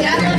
Yeah.